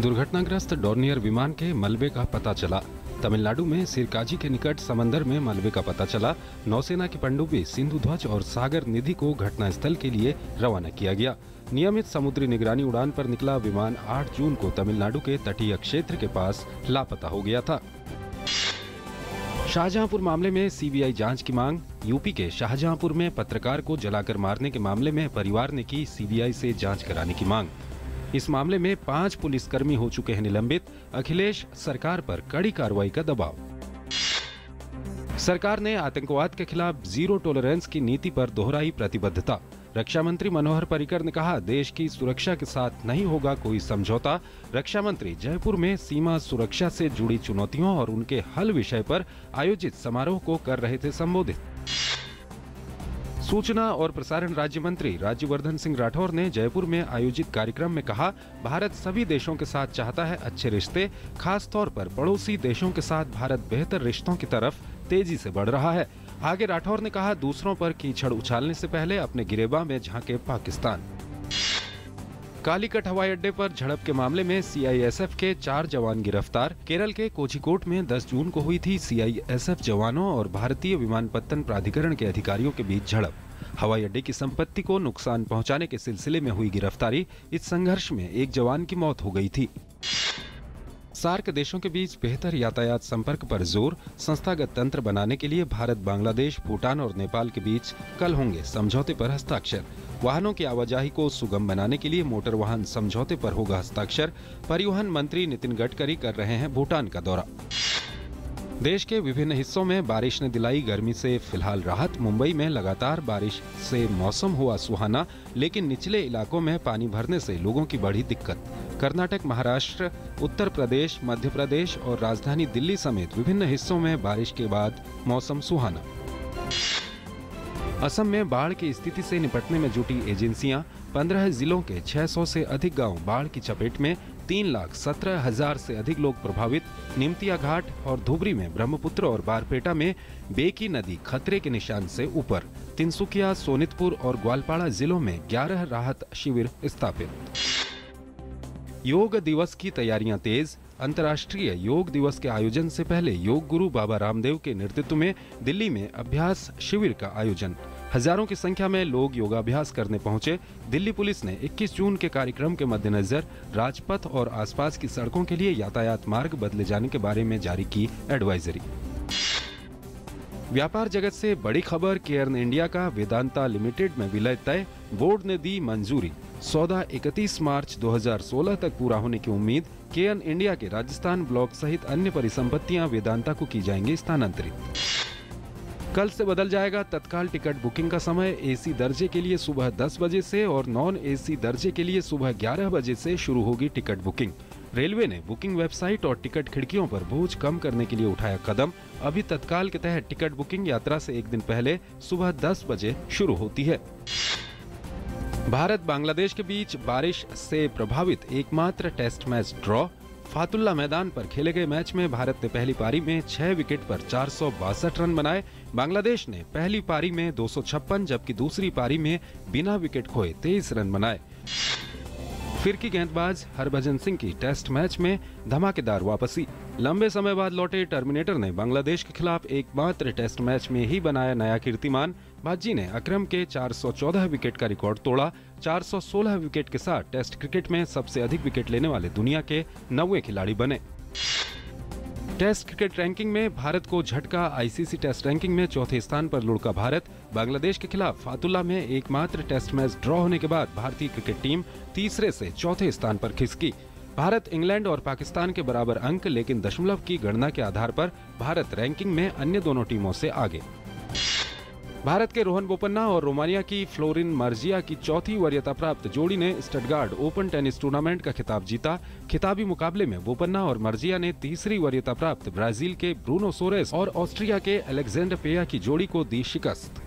दुर्घटनाग्रस्त डॉर्नियर विमान के मलबे का पता चला। तमिलनाडु में सिरकाजी के निकट समंदर में मलबे का पता चला। नौसेना की पनडुब्बी सिंधु ध्वज और सागर निधि को घटनास्थल के लिए रवाना किया गया। नियमित समुद्री निगरानी उड़ान पर निकला विमान 8 जून को तमिलनाडु के तटीय क्षेत्र के पास लापता हो गया था। शाहजहांपुर मामले में सीबीआई जाँच की मांग। यूपी के शाहजहांपुर में पत्रकार को जलाकर मारने के मामले में परिवार ने की सीबीआई से जाँच कराने की मांग। इस मामले में पाँच पुलिसकर्मी हो चुके हैं निलंबित। अखिलेश, सरकार पर कड़ी कार्रवाई का दबाव। सरकार ने आतंकवाद के खिलाफ ज़ीरो टॉलरेंस की नीति पर दोहराई प्रतिबद्धता। रक्षा मंत्री मनोहर पर्रिकर ने कहा, देश की सुरक्षा के साथ नहीं होगा कोई समझौता। रक्षा मंत्री जयपुर में सीमा सुरक्षा से जुड़ी चुनौतियों और उनके हल विषय पर आयोजित समारोह को कर रहे थे संबोधित। सूचना और प्रसारण राज्य मंत्री राज्यवर्धन सिंह राठौर ने जयपुर में आयोजित कार्यक्रम में कहा, भारत सभी देशों के साथ चाहता है अच्छे रिश्ते, खास तौर पर पड़ोसी देशों के साथ भारत बेहतर रिश्तों की तरफ़ तेज़ी से बढ़ रहा है। आगे राठौर ने कहा, दूसरों पर कीचड़ उछालने से पहले अपने गिरेबा में झांके पाकिस्तान। कालीकट हवाई अड्डे पर झड़प के मामले में सीआईएसएफ के चार जवान गिरफ़्तार। केरल के कोचिकोट में 10 जून को हुई थी सीआईएसएफ जवानों और भारतीय विमानपत्तन प्राधिकरण के अधिकारियों के बीच झड़प। हवाई अड्डे की संपत्ति को नुकसान पहुँचाने के सिलसिले में हुई गिरफ्तारी। इस संघर्ष में एक जवान की मौत हो गई थी। सार्क देशों के बीच बेहतर यातायात संपर्क पर ज़ोर, संस्थागत तंत्र बनाने के लिए भारत, बांग्लादेश, भूटान और नेपाल के बीच कल होंगे समझौते पर हस्ताक्षर। वाहनों की आवाजाही को सुगम बनाने के लिए मोटर वाहन समझौते पर होगा हस्ताक्षर। परिवहन मंत्री नितिन गडकरी कर रहे हैं भूटान का दौरा। देश के विभिन्न हिस्सों में बारिश ने दिलाई गर्मी से फ़िलहाल राहत। मुंबई में लगातार बारिश से मौसम हुआ सुहाना, लेकिन निचले इलाकों में पानी भरने से लोगों की बढ़ी दिक्कत। कर्नाटक, महाराष्ट्र, उत्तर प्रदेश, मध्य प्रदेश और राजधानी दिल्ली समेत विभिन्न हिस्सों में बारिश के बाद मौसम सुहाना। असम में बाढ़ की स्थिति से निपटने में जुटी एजेंसियाँ, पंद्रह जिलों के 600 से अधिक गाँव बाढ़ की चपेट में, तीन लाख सत्रह हज़ार से अधिक लोग प्रभावित, निमतिया घाट और धुबरी में ब्रह्मपुत्र और बारपेटा में बेकी नदी खतरे के निशान से ऊपर, तिनसुकिया, सोनितपुर और ग्वालपाड़ा जिलों में 11 राहत शिविर स्थापित। योग दिवस की तैयारियाँ तेज अंतर्राष्ट्रीय योग दिवस के आयोजन से पहले योग गुरु बाबा रामदेव के नेतृत्व में दिल्ली में अभ्यास शिविर का आयोजन। हज़ारों की संख्या में लोग योगाभ्यास करने पहुँचे। दिल्ली पुलिस ने 21 जून के कार्यक्रम के मद्देनजर राजपथ और आसपास की सड़कों के लिए यातायात मार्ग बदले जाने के बारे में जारी की एडवाइजरी। व्यापार जगत से बड़ी खबर केयर्न इंडिया का वेदांता लिमिटेड में विलय तय। बोर्ड ने दी मंजूरी। सौदा 31 मार्च 2016 तक पूरा होने की उम्मीद केएन इंडिया के राजस्थान ब्लॉक सहित अन्य परिसंपत्तियाँ वेदांता को की जाएँगी स्थानांतरित। कल से बदल जाएगा तत्काल टिकट बुकिंग का समय, एसी दर्जे के लिए सुबह 10 बजे से और नॉन एसी दर्जे के लिए सुबह 11 बजे से शुरू होगी टिकट बुकिंग। रेलवे ने बुकिंग वेबसाइट और टिकट खिड़कियों पर बोझ कम करने के लिए उठाया कदम। अभी तत्काल के तहत टिकट बुकिंग यात्रा से एक दिन पहले सुबह 10 बजे शुरू होती है। भारत बांग्लादेश के बीच बारिश से प्रभावित एकमात्र टेस्ट मैच ड्रॉ। फातुल्ला मैदान पर खेले गए मैच में भारत ने पहली पारी में छह विकेट पर चार सौ बासठ रन बनाए। बांग्लादेश ने पहली पारी में दो सौ छप्पन, जबकि दूसरी पारी में बिना विकेट खोए तेईस रन बनाए। फिरकी गेंदबाज हरभजन सिंह की टेस्ट मैच में धमाकेदार वापसी। लंबे समय बाद लौटे टर्मिनेटर ने बांग्लादेश के खिलाफ एकमात्र टेस्ट मैच में ही बनाया नया कीर्तिमान। बाजी ने अक्रम के 414 विकेट का रिकॉर्ड तोड़ा। 416 विकेट के साथ टेस्ट क्रिकेट में सबसे अधिक विकेट लेने वाले दुनिया के नौवे खिलाड़ी बने। टेस्ट क्रिकेट रैंकिंग में भारत को झटका, आईसीसी टेस्ट रैंकिंग में चौथे स्थान पर लुढ़का भारत। बांग्लादेश के खिलाफ फातुल्ला में एकमात्र टेस्ट मैच ड्रॉ होने के बाद भारतीय क्रिकेट टीम तीसरे से चौथे स्थान पर खिसकी। भारत, इंग्लैंड और पाकिस्तान के बराबर अंक, लेकिन दशमलव की गणना के आधार पर भारत रैंकिंग में अन्य दोनों टीमों से आगे। भारत के रोहन बोपन्ना और रोमानिया की फ्लोरिन मार्जिया की चौथी वरीयता प्राप्त जोड़ी ने स्टटगार्ड ओपन टेनिस टूर्नामेंट का खिताब जीता। खिताबी मुकाबले में बोपन्ना और मार्जिया ने तीसरी वरीयता प्राप्त ब्राज़ील के ब्रूनो सोरेस और ऑस्ट्रिया के अलेक्जेंडर पेया की जोड़ी को दी शिकस्त।